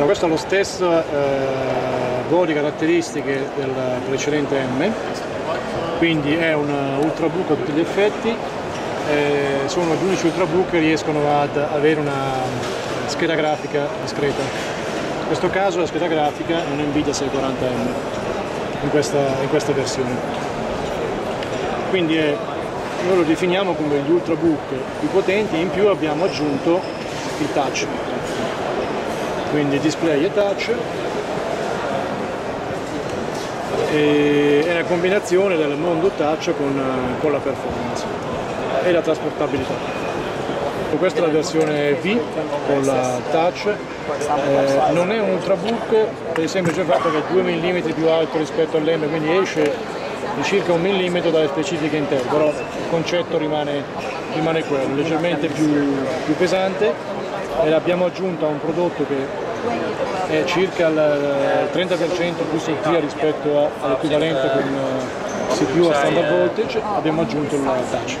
questo ha lo stesso eh, body caratteristiche del precedente M, quindi è un ultrabook a tutti gli effetti, eh, sono gli unici ultrabook che riescono ad avere una scheda grafica discreta. In questo caso la scheda grafica è un Nvidia 640M in questa, in questa versione. Quindi è, noi lo definiamo come gli ultrabook più potenti e in più abbiamo aggiunto il touch. Quindi display e touch. E è una combinazione del mondo touch con, con la performance e la trasportabilità. Questa è la versione V con la touch, eh, non è un ultrabook per il semplice fatto che è 2 mm più alto rispetto all'M, quindi esce di circa un millimetro dalle specifiche interne, però il concetto rimane, rimane quello, leggermente più, più pesante. E l'abbiamo aggiunto a un prodotto che è circa il 30% più sottile rispetto all'equivalente con eh, CPU a standard voltage, abbiamo aggiunto il touch.